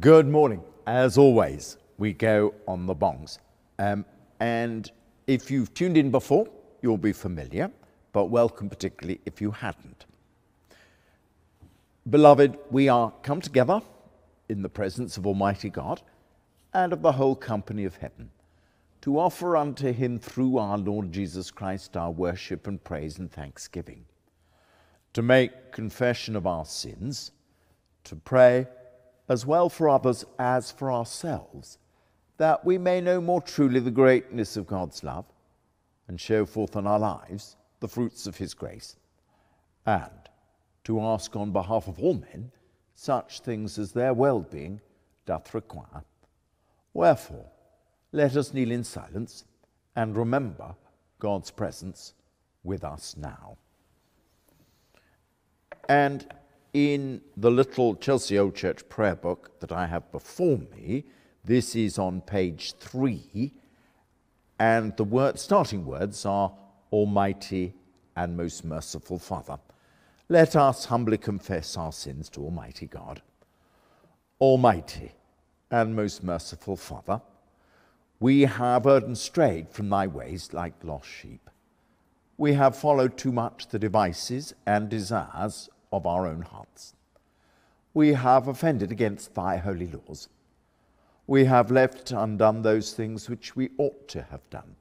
Good morning. As always, we go on the bongs. Um, and if you've tuned in before, you'll be familiar, but welcome particularly if you hadn't. Beloved, we are come together in the presence of Almighty God and of the whole company of heaven to offer unto him through our Lord Jesus Christ our worship and praise and thanksgiving, to make confession of our sins, to pray as well for others as for ourselves, that we may know more truly the greatness of God's love and show forth in our lives the fruits of his grace, and to ask on behalf of all men such things as their well being doth require. Wherefore, let us kneel in silence and remember God's presence with us now. And in the little Chelsea Old Church prayer book that I have before me, this is on page three, and the word, starting words are Almighty and Most Merciful Father. Let us humbly confess our sins to Almighty God. Almighty and Most Merciful Father, we have erred and strayed from thy ways like lost sheep. We have followed too much the devices and desires of our own hearts. We have offended against thy holy laws. We have left undone those things which we ought to have done,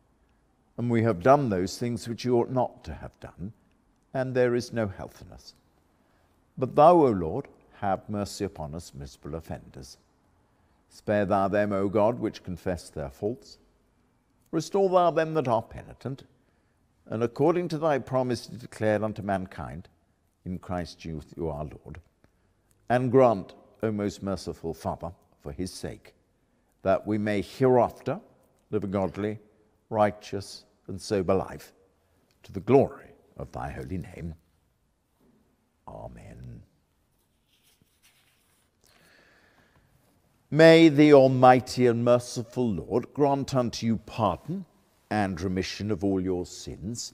and we have done those things which we ought not to have done, and there is no health in us. But thou, O Lord, have mercy upon us, miserable offenders. Spare thou them, O God, which confess their faults. Restore thou them that are penitent, and according to thy promise declared unto mankind, in Christ Jesus our Lord. And grant, O most merciful Father, for his sake, that we may hereafter live a godly, righteous, and sober life, to the glory of thy holy name. Amen. May the Almighty and merciful Lord grant unto you pardon and remission of all your sins,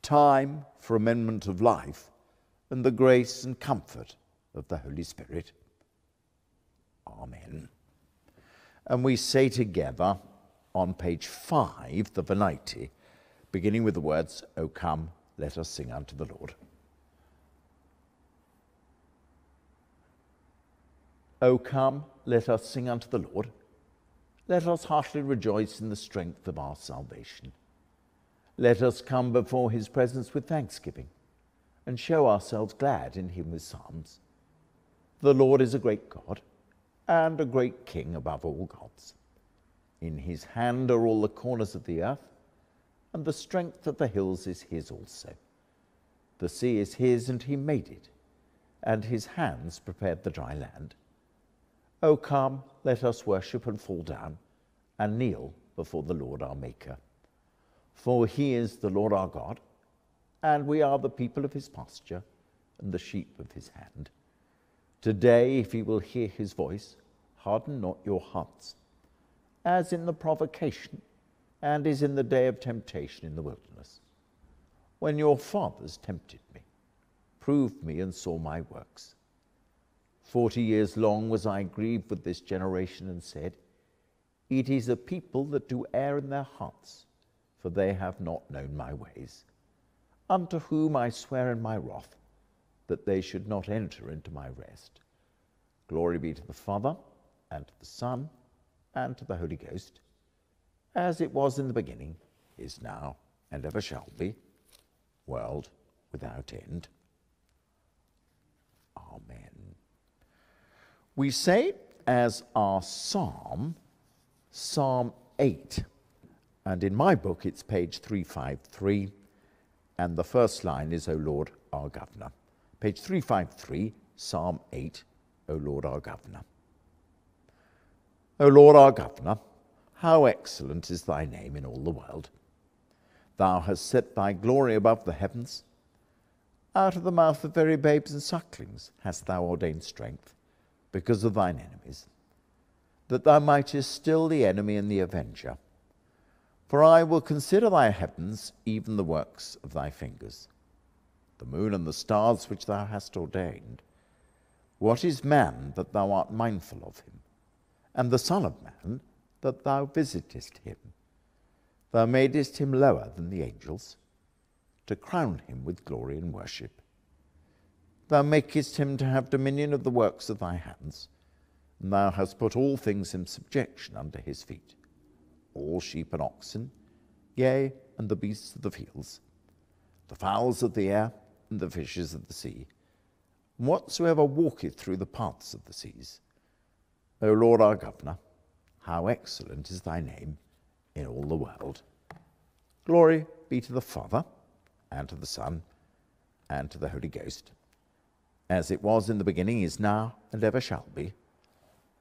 time for amendment of life, and the grace and comfort of the Holy Spirit. Amen. And we say together on page five, the Venite, beginning with the words, O come, let us sing unto the Lord. O come, let us sing unto the Lord. Let us heartily rejoice in the strength of our salvation. Let us come before his presence with thanksgiving and show ourselves glad in him with psalms. The Lord is a great God and a great King above all gods. In his hand are all the corners of the earth, and the strength of the hills is his also. The sea is his, and he made it, and his hands prepared the dry land. O come, let us worship and fall down and kneel before the Lord our Maker. For he is the Lord our God, and we are the people of his pasture and the sheep of his hand. Today, if ye will hear his voice, harden not your hearts, as in the provocation and as in the day of temptation in the wilderness, when your fathers tempted me, proved me, and saw my works. Forty years long was I grieved with this generation and said, It is a people that do err in their hearts, for they have not known my ways. Unto whom I swear in my wrath that they should not enter into my rest. Glory be to the Father, and to the Son, and to the Holy Ghost, as it was in the beginning, is now, and ever shall be, world without end. Amen we say as our psalm, Psalm 8. And in my book, it's page 353, and the first line is, O Lord, our governor. Page 353, Psalm 8, O Lord, our governor. O Lord, our governor, how excellent is thy name in all the world. Thou hast set thy glory above the heavens. Out of the mouth of very babes and sucklings hast thou ordained strength because of thine enemies, that thou mightest still the enemy and the avenger. For I will consider thy heavens, even the works of thy fingers, the moon and the stars which thou hast ordained. What is man that thou art mindful of him, and the Son of Man that thou visitest him? Thou madest him lower than the angels, to crown him with glory and worship. Thou makest him to have dominion of the works of thy hands, and thou hast put all things in subjection under his feet, all sheep and oxen, yea, and the beasts of the fields, the fowls of the air, and the fishes of the sea, and whatsoever walketh through the paths of the seas. O Lord our Governor, how excellent is thy name in all the world. Glory be to the Father, and to the Son, and to the Holy Ghost, as it was in the beginning, is now, and ever shall be,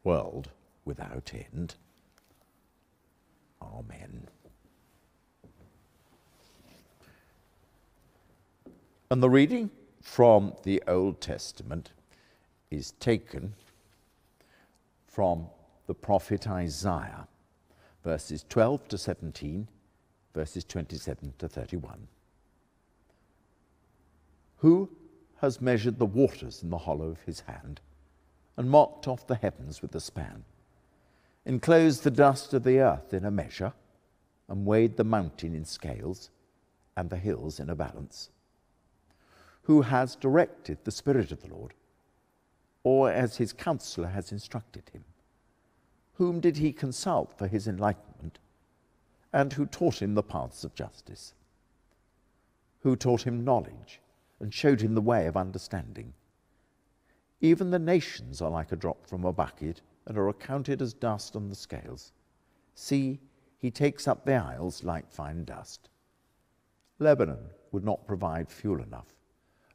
world without end. Oh, Amen. And the reading from the Old Testament is taken from the prophet Isaiah, verses 12 to 17, verses 27 to 31. Who has measured the waters in the hollow of his hand, and marked off the heavens with a span, enclosed the dust of the earth in a measure, and weighed the mountain in scales, and the hills in a balance? Who has directed the Spirit of the Lord, or as his counselor has instructed him? Whom did he consult for his enlightenment, and who taught him the paths of justice? Who taught him knowledge? and showed him the way of understanding. Even the nations are like a drop from a bucket and are accounted as dust on the scales. See, he takes up the isles like fine dust. Lebanon would not provide fuel enough,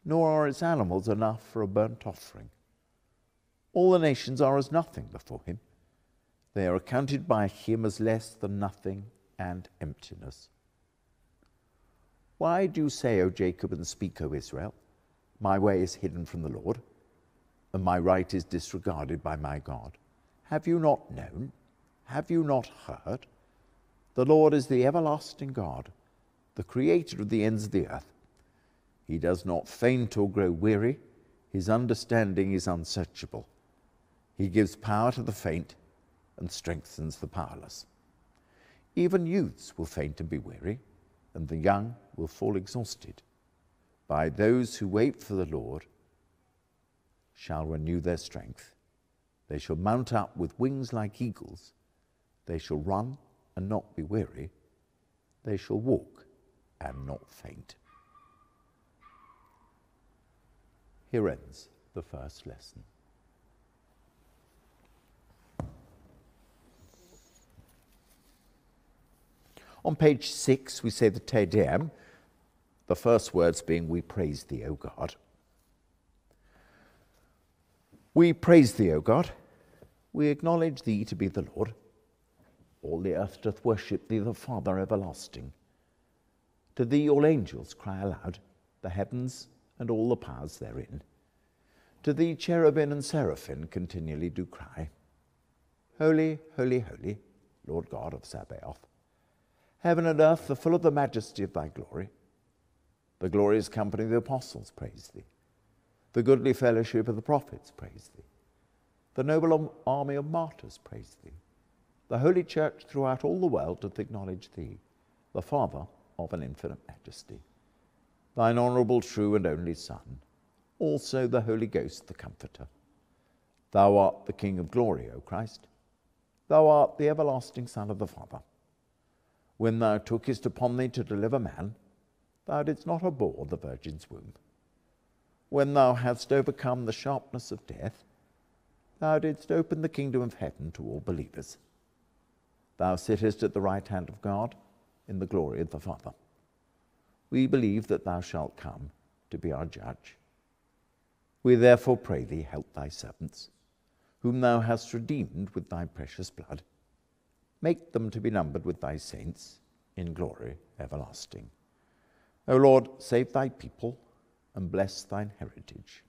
nor are its animals enough for a burnt offering. All the nations are as nothing before him. They are accounted by him as less than nothing and emptiness. Why do you say, O Jacob, and speak, O Israel? My way is hidden from the Lord, and my right is disregarded by my God. Have you not known? Have you not heard? The Lord is the everlasting God, the creator of the ends of the earth. He does not faint or grow weary, his understanding is unsearchable. He gives power to the faint and strengthens the powerless. Even youths will faint and be weary and the young will fall exhausted. By those who wait for the Lord shall renew their strength. They shall mount up with wings like eagles. They shall run and not be weary. They shall walk and not faint. Here ends the first lesson. On page six, we say the Te Deum, the first words being, We praise thee, O God. We praise thee, O God. We acknowledge thee to be the Lord. All the earth doth worship thee, the Father everlasting. To thee all angels cry aloud, the heavens and all the powers therein. To thee cherubim and seraphim continually do cry, Holy, holy, holy, Lord God of Sabaoth. Heaven and earth are full of the majesty of thy glory. The glorious company of the apostles praise thee. The goodly fellowship of the prophets praise thee. The noble army of martyrs praise thee. The holy church throughout all the world doth acknowledge thee, the Father of an infinite majesty. Thine honourable, true, and only Son, also the Holy Ghost, the Comforter. Thou art the King of glory, O Christ. Thou art the everlasting Son of the Father when thou tookest upon thee to deliver man, thou didst not abhor the Virgin's womb. When thou hadst overcome the sharpness of death, thou didst open the kingdom of heaven to all believers. Thou sittest at the right hand of God in the glory of the Father. We believe that thou shalt come to be our judge. We therefore pray thee, help thy servants, whom thou hast redeemed with thy precious blood Make them to be numbered with thy saints in glory everlasting. O Lord, save thy people and bless thine heritage.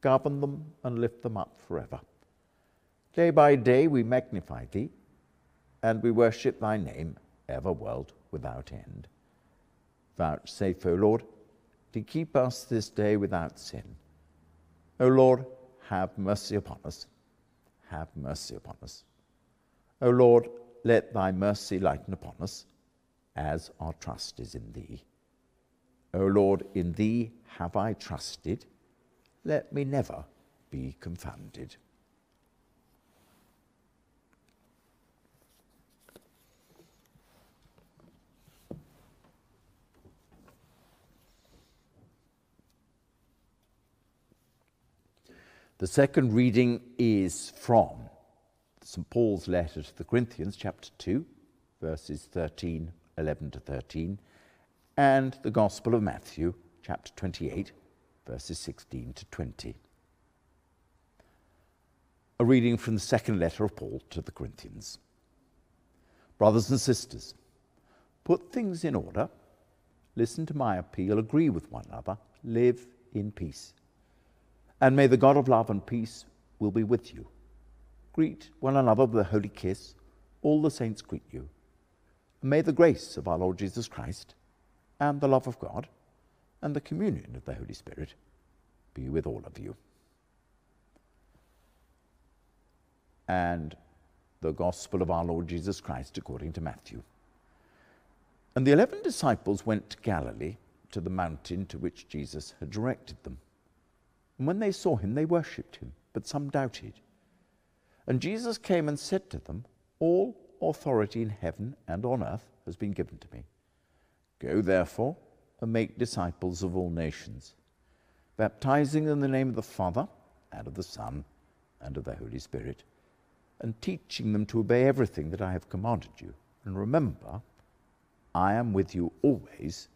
Govern them and lift them up forever. Day by day we magnify thee, and we worship thy name, ever world without end. Vouchsafe, O Lord, to keep us this day without sin. O Lord, have mercy upon us. Have mercy upon us. O Lord, let thy mercy lighten upon us, as our trust is in thee. O Lord, in thee have I trusted. Let me never be confounded. The second reading is from St. Paul's letter to the Corinthians, chapter 2, verses 13, 11 to 13, and the Gospel of Matthew, chapter 28, verses 16 to 20. A reading from the second letter of Paul to the Corinthians. Brothers and sisters, put things in order, listen to my appeal, agree with one another, live in peace. And may the God of love and peace will be with you. Greet one another with a holy kiss. All the saints greet you. And may the grace of our Lord Jesus Christ and the love of God and the communion of the Holy Spirit be with all of you. And the gospel of our Lord Jesus Christ according to Matthew. And the eleven disciples went to Galilee to the mountain to which Jesus had directed them. And when they saw him, they worshipped him, but some doubted. And Jesus came and said to them, All authority in heaven and on earth has been given to me. Go therefore and make disciples of all nations, baptizing in the name of the Father and of the Son and of the Holy Spirit, and teaching them to obey everything that I have commanded you. And remember, I am with you always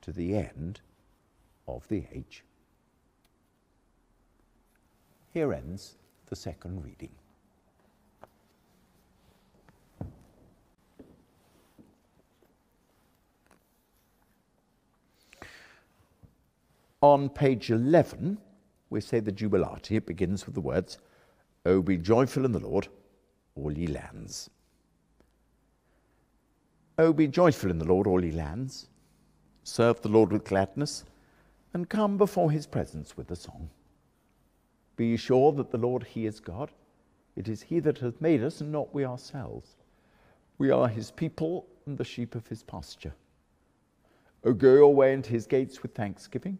to the end of the age. Here ends the second reading. On page 11, we say the Jubilate. It begins with the words, O be joyful in the Lord, all ye lands. O be joyful in the Lord, all ye lands. Serve the Lord with gladness, and come before his presence with a song. Be sure that the Lord, He is God. It is He that hath made us, and not we ourselves. We are His people and the sheep of His pasture. O go your way into His gates with thanksgiving,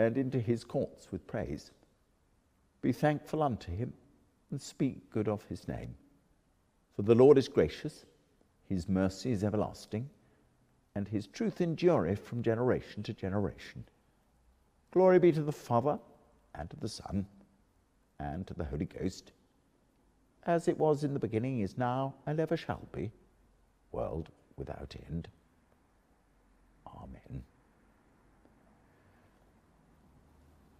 and into His courts with praise. Be thankful unto Him, and speak good of His name. For the Lord is gracious, His mercy is everlasting, and His truth endureth from generation to generation. Glory be to the Father, and to the Son, and to the Holy Ghost, as it was in the beginning, is now, and ever shall be, world without end. Amen.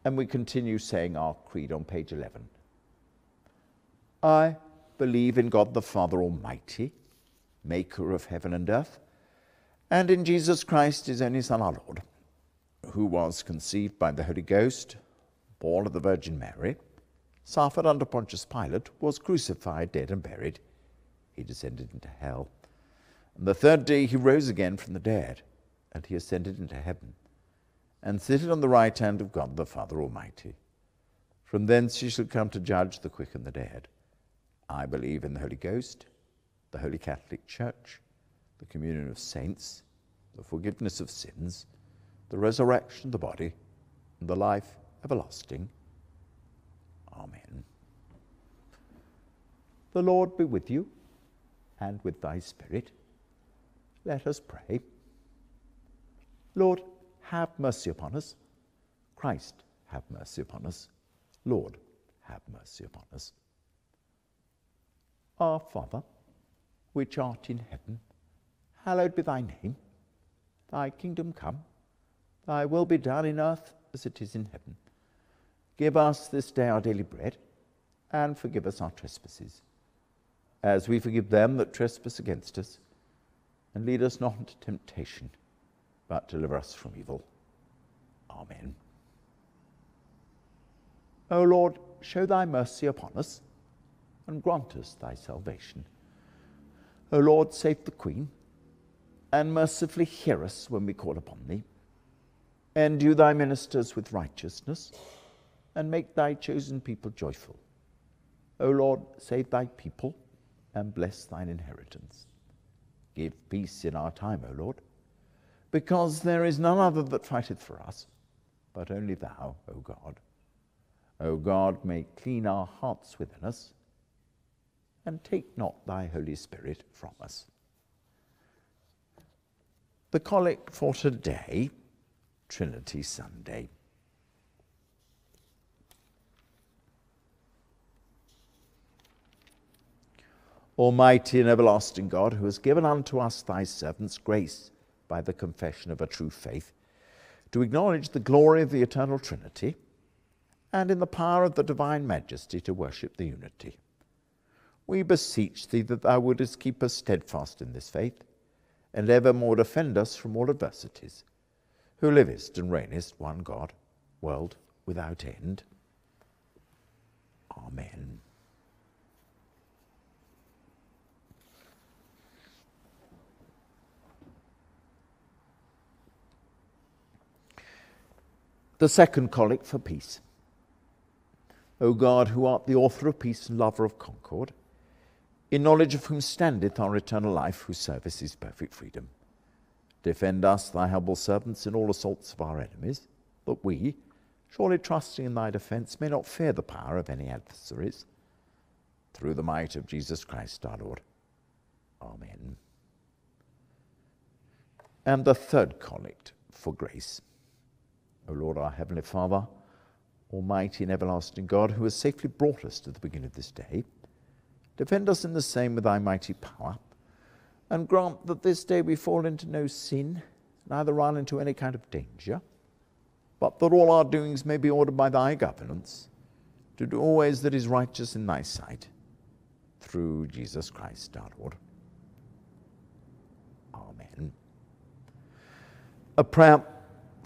And we continue saying our creed on page 11. I believe in God the Father Almighty, maker of heaven and earth, and in Jesus Christ, his only Son, our Lord, who was conceived by the Holy Ghost, born of the Virgin Mary suffered under Pontius Pilate, was crucified, dead, and buried. He descended into hell. And the third day he rose again from the dead, and he ascended into heaven, and sitteth on the right hand of God the Father Almighty. From thence he shall come to judge the quick and the dead. I believe in the Holy Ghost, the Holy Catholic Church, the communion of saints, the forgiveness of sins, the resurrection of the body, and the life everlasting. Amen. The Lord be with you and with thy spirit. Let us pray. Lord, have mercy upon us. Christ, have mercy upon us. Lord, have mercy upon us. Our Father, which art in heaven, hallowed be thy name. Thy kingdom come, thy will be done in earth as it is in heaven. Give us this day our daily bread, and forgive us our trespasses, as we forgive them that trespass against us. And lead us not into temptation, but deliver us from evil. Amen. O Lord, show thy mercy upon us, and grant us thy salvation. O Lord, save the Queen, and mercifully hear us when we call upon thee. Endue thy ministers with righteousness and make thy chosen people joyful. O Lord, save thy people and bless thine inheritance. Give peace in our time, O Lord, because there is none other that fighteth for us, but only thou, O God. O God, make clean our hearts within us, and take not thy Holy Spirit from us. The collect for today, Trinity Sunday. Almighty and everlasting God, who has given unto us thy servants grace by the confession of a true faith, to acknowledge the glory of the eternal Trinity, and in the power of the divine majesty to worship the unity. We beseech thee that thou wouldest keep us steadfast in this faith, and evermore defend us from all adversities, who livest and reignest one God, world without end. Amen. The second collect for peace. O God, who art the author of peace and lover of concord, in knowledge of whom standeth our eternal life, whose service is perfect freedom. Defend us, thy humble servants, in all assaults of our enemies, that we, surely trusting in thy defence, may not fear the power of any adversaries. Through the might of Jesus Christ our Lord. Amen. And the third collect for grace. O Lord, our Heavenly Father, Almighty and everlasting God, who has safely brought us to the beginning of this day, defend us in the same with thy mighty power, and grant that this day we fall into no sin, neither run into any kind of danger, but that all our doings may be ordered by thy governance, to do always that is righteous in thy sight, through Jesus Christ our Lord. Amen. A prayer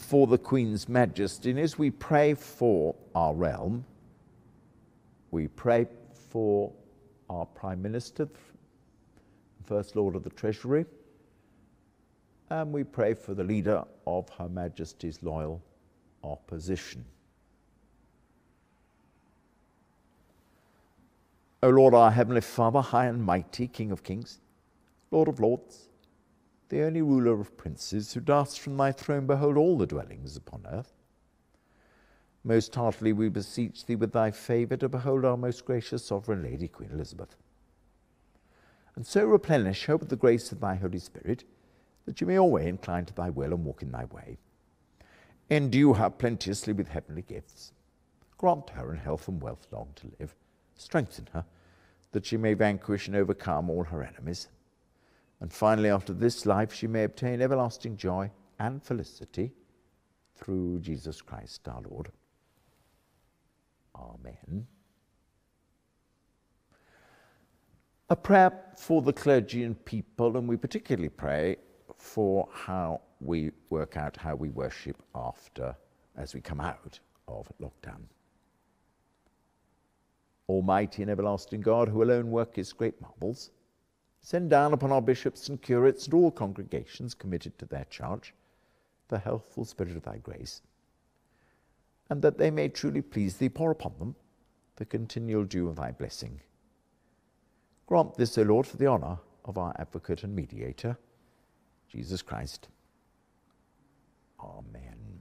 for the Queen's Majesty. And as we pray for our realm, we pray for our Prime Minister, First Lord of the Treasury, and we pray for the leader of Her Majesty's loyal opposition. O Lord, our Heavenly Father, high and mighty, King of kings, Lord of lords, the only ruler of princes, who dost from thy throne behold all the dwellings upon earth. Most heartily we beseech thee with thy favour to behold our most gracious sovereign Lady Queen Elizabeth. And so replenish her with the grace of thy Holy Spirit, that she may always incline to thy will and walk in thy way. Endue her plenteously with heavenly gifts. Grant her in health and wealth long to live. Strengthen her, that she may vanquish and overcome all her enemies and finally, after this life, she may obtain everlasting joy and felicity through Jesus Christ our Lord. Amen. A prayer for the clergy and people, and we particularly pray for how we work out how we worship after, as we come out of lockdown. Almighty and everlasting God, who alone worketh great marvels, Send down upon our bishops and curates and all congregations committed to their charge the healthful spirit of thy grace, and that they may truly please thee, pour upon them the continual dew of thy blessing. Grant this, O Lord, for the honour of our advocate and mediator, Jesus Christ. Amen.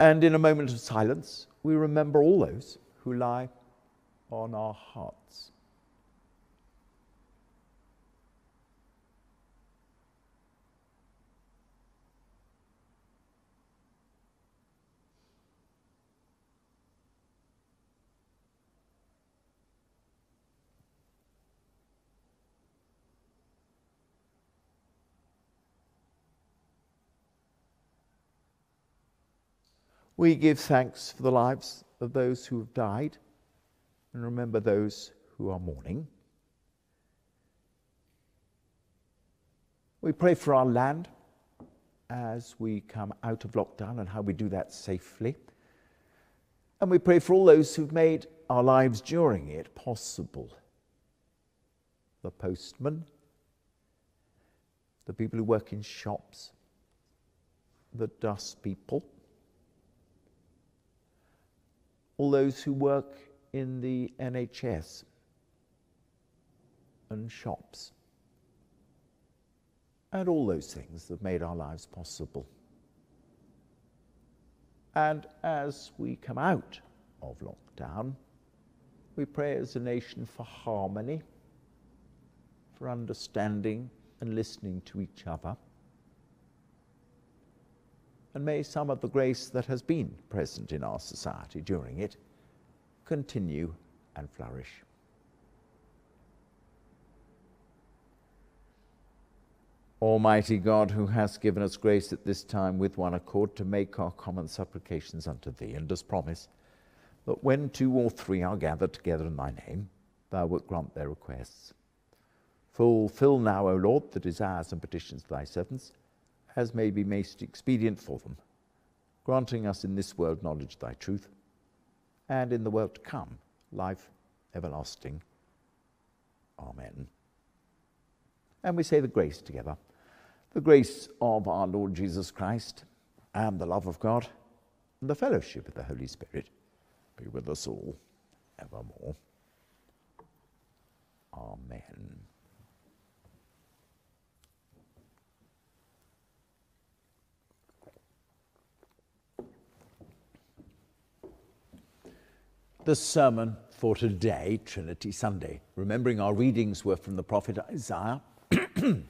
And in a moment of silence, we remember all those who lie on our hearts. We give thanks for the lives of those who have died and remember those who are mourning. We pray for our land as we come out of lockdown and how we do that safely. And we pray for all those who've made our lives during it possible. The postman, the people who work in shops, the dust people, all those who work in the NHS and shops, and all those things that made our lives possible. And as we come out of lockdown, we pray as a nation for harmony, for understanding and listening to each other. And may some of the grace that has been present in our society during it continue and flourish. Almighty God, who hast given us grace at this time with one accord to make our common supplications unto thee, and dost promise that when two or three are gathered together in thy name, thou wilt grant their requests. Fulfill now, O Lord, the desires and petitions of thy servants, as may be most expedient for them, granting us in this world knowledge of thy truth, and in the world to come life everlasting. Amen. And we say the grace together. The grace of our Lord Jesus Christ, and the love of God, and the fellowship of the Holy Spirit be with us all evermore. Amen. The sermon for today, Trinity Sunday. Remembering our readings were from the prophet Isaiah,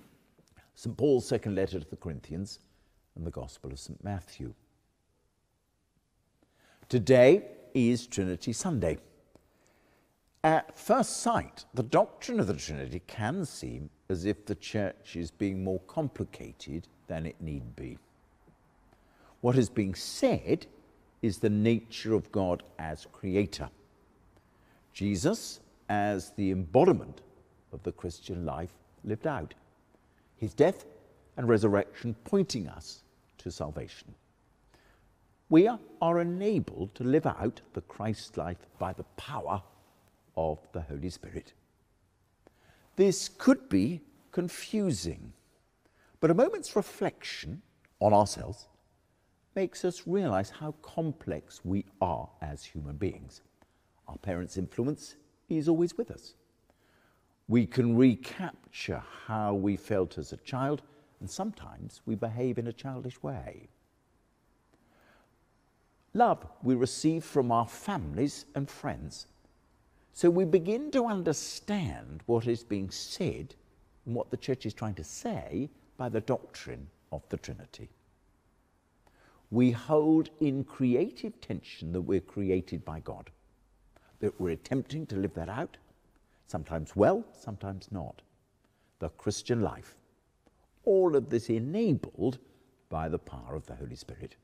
St. Paul's second letter to the Corinthians, and the Gospel of St. Matthew. Today is Trinity Sunday. At first sight, the doctrine of the Trinity can seem as if the Church is being more complicated than it need be. What is being said is the nature of God as creator. Jesus as the embodiment of the Christian life lived out. His death and resurrection pointing us to salvation we are enabled to live out the Christ life by the power of the Holy Spirit. This could be confusing, but a moment's reflection on ourselves makes us realize how complex we are as human beings. Our parents' influence is always with us. We can recapture how we felt as a child, and sometimes we behave in a childish way. Love we receive from our families and friends. So we begin to understand what is being said and what the church is trying to say by the doctrine of the Trinity. We hold in creative tension that we're created by God, that we're attempting to live that out, sometimes well, sometimes not. The Christian life. All of this enabled by the power of the Holy Spirit.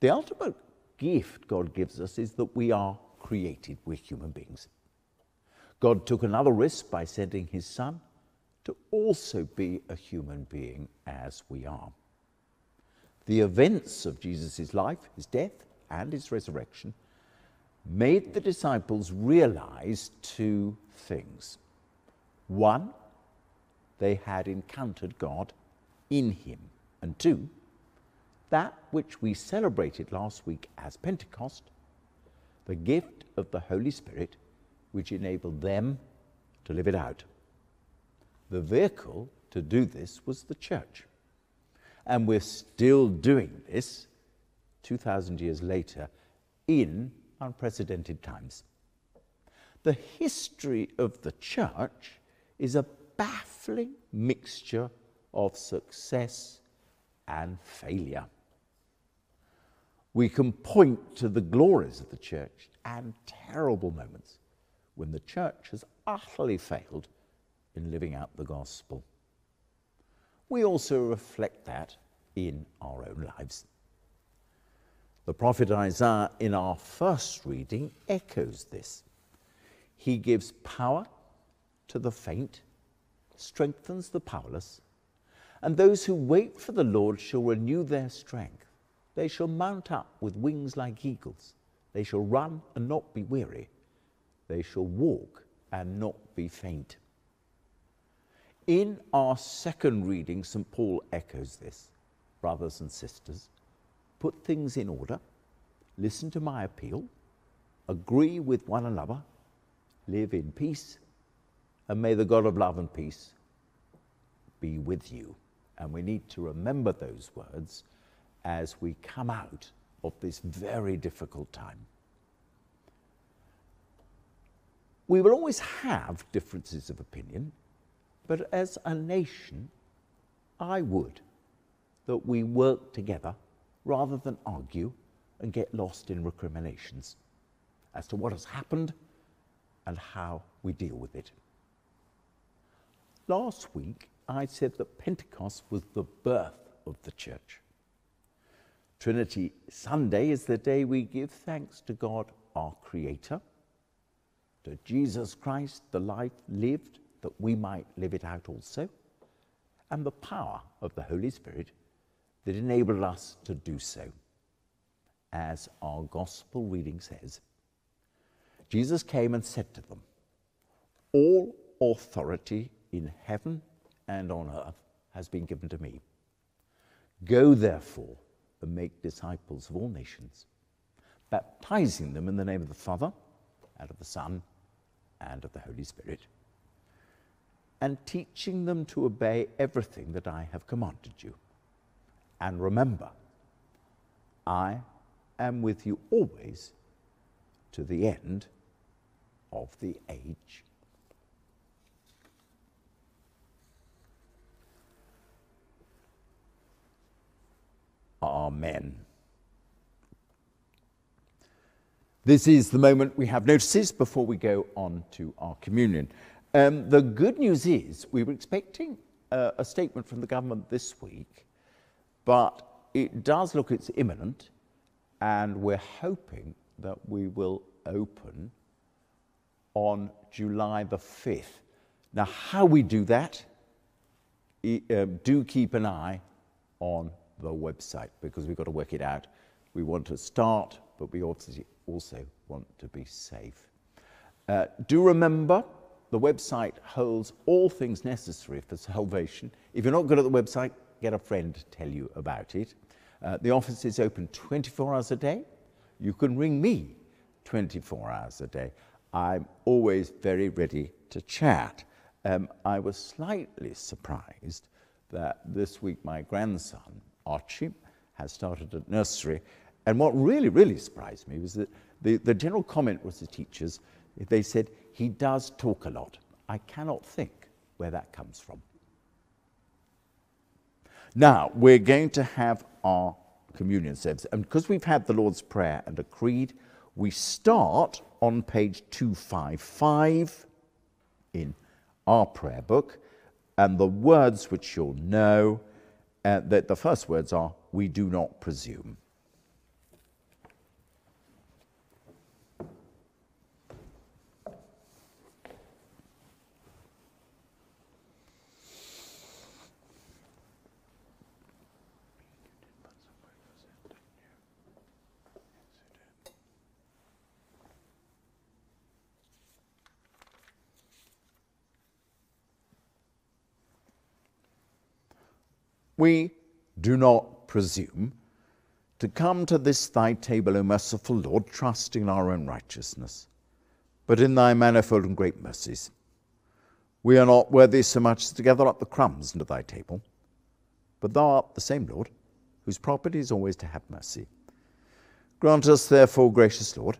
The ultimate gift God gives us is that we are created, we're human beings. God took another risk by sending his Son to also be a human being as we are. The events of Jesus' life, his death, and his resurrection made the disciples realize two things. One, they had encountered God in him. And two, that which we celebrated last week as Pentecost, the gift of the Holy Spirit, which enabled them to live it out. The vehicle to do this was the church. And we're still doing this 2,000 years later in unprecedented times. The history of the church is a baffling mixture of success and failure we can point to the glories of the church and terrible moments when the church has utterly failed in living out the gospel. We also reflect that in our own lives. The prophet Isaiah, in our first reading, echoes this. He gives power to the faint, strengthens the powerless, and those who wait for the Lord shall renew their strength. They shall mount up with wings like eagles. They shall run and not be weary. They shall walk and not be faint. In our second reading, St. Paul echoes this. Brothers and sisters, put things in order, listen to my appeal, agree with one another, live in peace, and may the God of love and peace be with you. And we need to remember those words as we come out of this very difficult time. We will always have differences of opinion, but as a nation, I would that we work together rather than argue and get lost in recriminations as to what has happened and how we deal with it. Last week, I said that Pentecost was the birth of the church. Trinity Sunday is the day we give thanks to God, our Creator, to Jesus Christ, the life lived that we might live it out also, and the power of the Holy Spirit that enabled us to do so. As our gospel reading says, Jesus came and said to them, All authority in heaven and on earth has been given to me. Go therefore and make disciples of all nations, baptizing them in the name of the Father and of the Son and of the Holy Spirit, and teaching them to obey everything that I have commanded you. And remember, I am with you always to the end of the age. Amen. This is the moment we have notices before we go on to our communion. Um, the good news is we were expecting uh, a statement from the government this week, but it does look it's imminent, and we're hoping that we will open on July the 5th. Now, how we do that, um, do keep an eye on the website because we've got to work it out. We want to start, but we obviously also want to be safe. Uh, do remember the website holds all things necessary for salvation. If you're not good at the website, get a friend to tell you about it. Uh, the office is open 24 hours a day. You can ring me 24 hours a day. I'm always very ready to chat. Um, I was slightly surprised that this week my grandson Archie has started at nursery. And what really, really surprised me was that the, the general comment was the teachers, they said, he does talk a lot. I cannot think where that comes from. Now, we're going to have our communion service. And because we've had the Lord's Prayer and a creed, we start on page 255 in our prayer book. And the words which you'll know uh, the, the first words are, We do not presume. We do not presume to come to this thy table, O merciful Lord, trusting in our own righteousness, but in thy manifold and great mercies. We are not worthy so much as to gather up the crumbs into thy table, but thou art the same Lord, whose property is always to have mercy. Grant us, therefore, gracious Lord,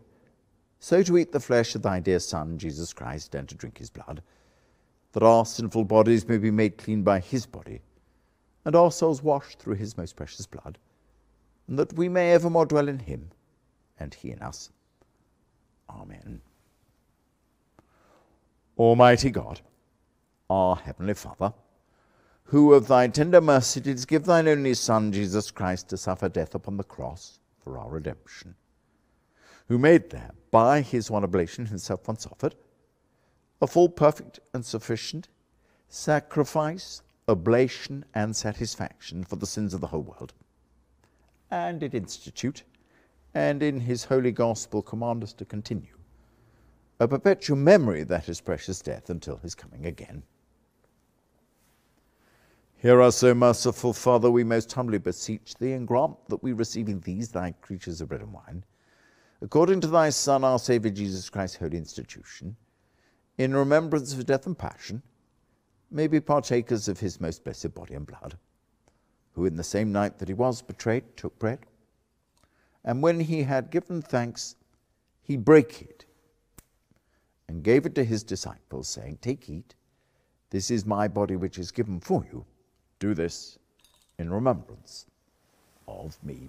so to eat the flesh of thy dear Son, Jesus Christ, and to drink his blood, that our sinful bodies may be made clean by his body and our souls washed through his most precious blood, and that we may evermore dwell in him, and he in us. Amen. Almighty God, our heavenly Father, who of thy tender mercy didst give thine only Son, Jesus Christ, to suffer death upon the cross for our redemption, who made there, by his one oblation himself once offered, a full, perfect, and sufficient sacrifice oblation and satisfaction for the sins of the whole world. And did institute, and in his holy gospel command us to continue, a perpetual memory that his precious death until his coming again. Hear us, O merciful Father, we most humbly beseech thee, and grant that we receiving these thy creatures of bread and wine, according to thy Son, our Saviour Jesus Christ's holy institution, in remembrance of his death and passion, may be partakers of his most blessed body and blood, who in the same night that he was betrayed took bread, and when he had given thanks, he brake it and gave it to his disciples, saying, Take, eat, this is my body which is given for you. Do this in remembrance of me.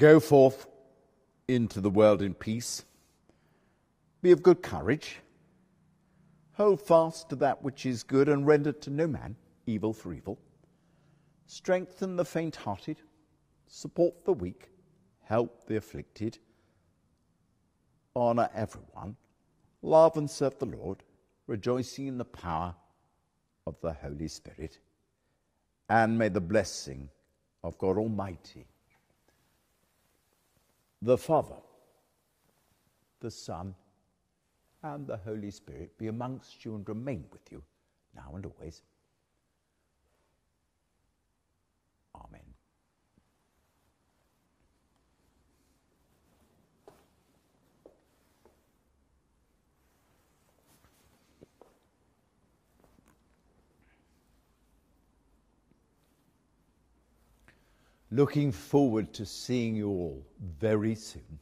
Go forth into the world in peace. Be of good courage. Hold fast to that which is good and render to no man evil for evil. Strengthen the faint hearted. Support the weak. Help the afflicted. Honor everyone. Love and serve the Lord, rejoicing in the power of the Holy Spirit. And may the blessing of God Almighty the Father, the Son, and the Holy Spirit be amongst you and remain with you now and always. Amen. Looking forward to seeing you all very soon.